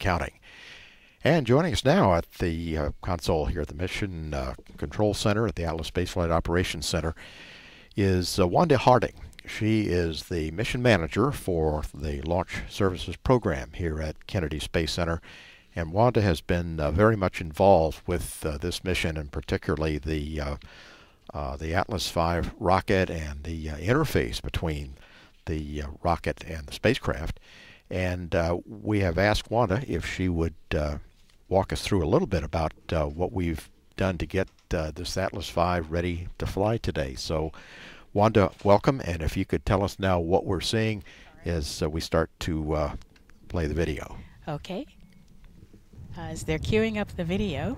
Counting. And joining us now at the uh, console here at the Mission uh, Control Center at the Atlas Space Flight Operations Center is uh, Wanda Harding. She is the mission manager for the Launch Services Program here at Kennedy Space Center. And Wanda has been uh, very much involved with uh, this mission and particularly the uh, the Atlas V rocket and the interface between the rocket and the spacecraft. And uh, we have asked Wanda if she would uh, walk us through a little bit about uh, what we've done to get uh, this Atlas V ready to fly today. So, Wanda, welcome. And if you could tell us now what we're seeing as uh, we start to play the video. Okay. as they're queuing up the video,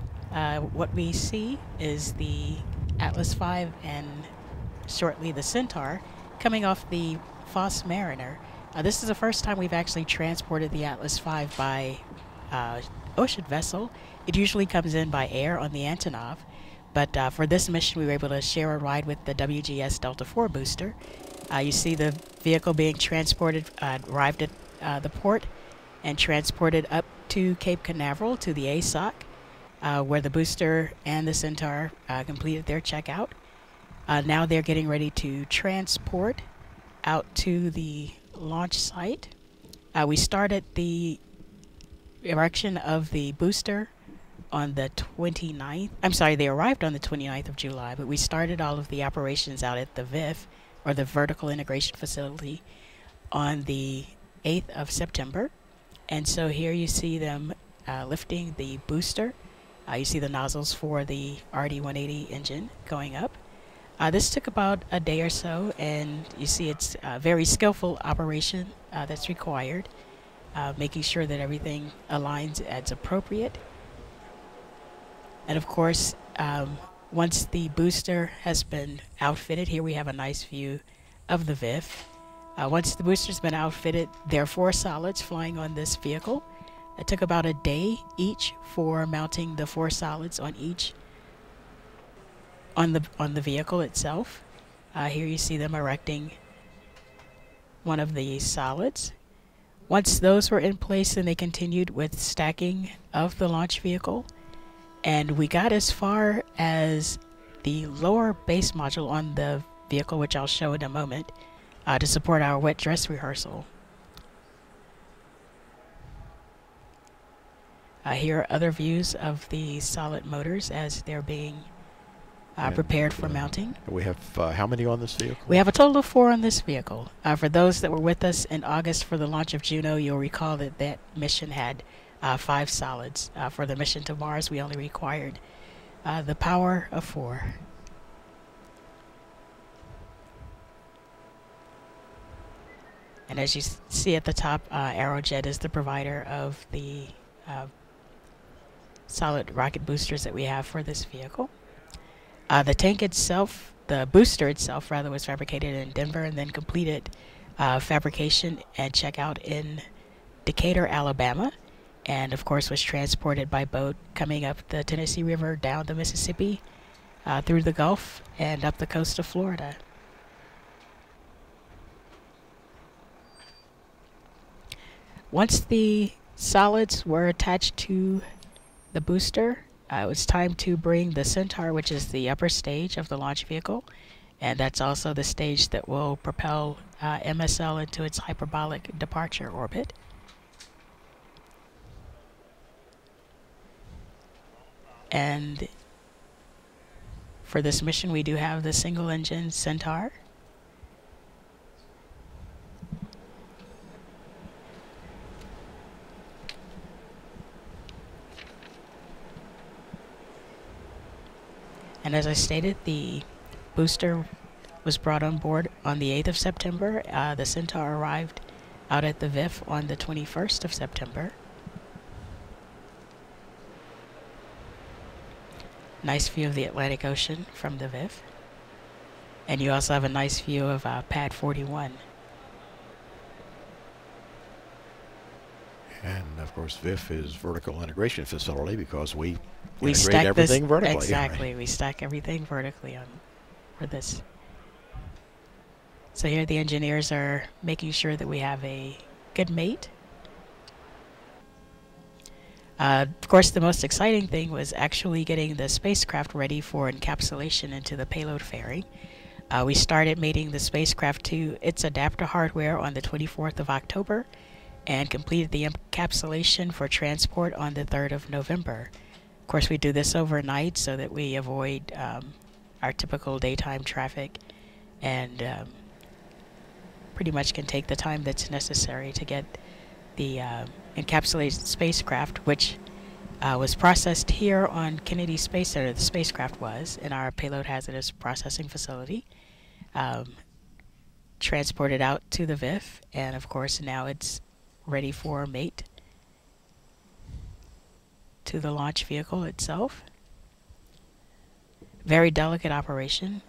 what we see is the Atlas V and shortly the Centaur coming off the Foss Mariner. Uh, this is the first time we've actually transported the Atlas V by uh, ocean vessel. It usually comes in by air on the Antonov, but uh, for this mission we were able to share a ride with the WGS Delta IV booster. Uh, you see the vehicle being transported, uh, arrived at uh, the port, and transported up to Cape Canaveral to the ASOC where the booster and the Centaur completed their checkout. Now they're getting ready to transport out to the launch site. Uh, we started the erection of the booster on the 29th. I'm sorry, they arrived on the 29th of July, but we started all of the operations out at the VIF, or the Vertical Integration Facility, on the 8th of September. And so here you see them uh, lifting the booster uh, you see the nozzles for the RD-180 engine going up. Uh, this took about a day or so, and you see it's a very skillful operation uh, that's required, uh, making sure that everything aligns as appropriate. And of course, um, once the booster has been outfitted, here we have a nice view of the VIF. Uh, once the booster's been outfitted, there are four solids flying on this vehicle. It took about a day each for mounting the four solids on each on the on the vehicle itself. Uh, here you see them erecting one of the solids. Once those were in place, then they continued with stacking of the launch vehicle, and we got as far as the lower base module on the vehicle, which I'll show in a moment, uh, to support our wet dress rehearsal. Uh, here are other views of the solid motors as they're being uh, prepared for mounting. We have uh, how many on this vehicle? We have a total of four on this vehicle. Uh, for those that were with us in August for the launch of Juno, you'll recall that that mission had uh, five solids. Uh, for the mission to Mars, we only required the power of four. And as you see at the top, Aerojet is the provider of the solid rocket boosters that we have for this vehicle. Uh, the tank itself, the booster itself rather, was fabricated in Denver and then completed uh, fabrication and checkout in Decatur, Alabama, and of course was transported by boat coming up the Tennessee River, down the Mississippi, uh, through the Gulf, and up the coast of Florida. Once the solids were attached to the booster. Uh, it was time to bring the Centaur, which is the upper stage of the launch vehicle, and that's also the stage that will propel uh, MSL into its hyperbolic departure orbit. And for this mission, we do have the single engine Centaur. And as I stated, the booster was brought on board on the 8th of September. Uh, the Centaur arrived out at the VIF on the 21st of September. Nice view of the Atlantic Ocean from the VIF. And you also have a nice view of uh, Pad 41. And of course, VIF is vertical integration facility because we, we integrate everything this, vertically. Exactly, right? we stack everything vertically on for this. So here the engineers are making sure that we have a good mate. Uh, of course, the most exciting thing was actually getting the spacecraft ready for encapsulation into the payload fairing. Uh, we started mating the spacecraft to its adapter hardware on the 24th of October and completed the encapsulation for transport on the 3rd of November. Of course, we do this overnight so that we avoid um, our typical daytime traffic and um, pretty much can take the time that's necessary to get the uh, encapsulated spacecraft, which uh, was processed here on Kennedy Space Center. The spacecraft was in our payload hazardous processing facility, um, transported out to the VIF, and of course now it's ready for mate to the launch vehicle itself. Very delicate operation.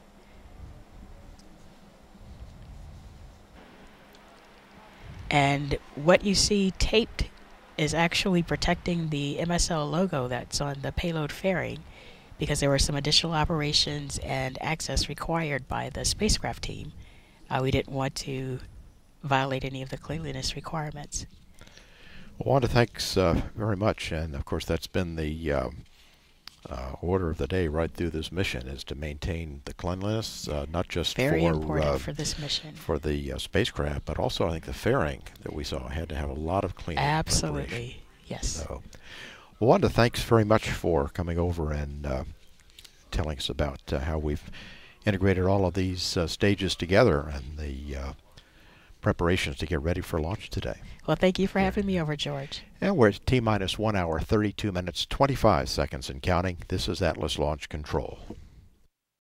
And what you see taped is actually protecting the MSL logo that's on the payload fairing because there were some additional operations and access required by the spacecraft team. Uh, we didn't want to violate any of the cleanliness requirements. Well, Wanda, thanks uh, very much. And of course, that's been the um, uh, order of the day right through this mission is to maintain the cleanliness, uh, not just Very for important uh, for this mission. for the uh, spacecraft, but also I think the fairing that we saw had to have a lot of cleaning. Absolutely. Yes. So, well, Wanda, thanks very much for coming over and uh, telling us about uh, how we've integrated all of these uh, stages together and the uh, preparations to get ready for launch today. Well, thank you for having me over, George. And we're at T minus one hour, 32 minutes, 25 seconds and counting. This is Atlas Launch Control.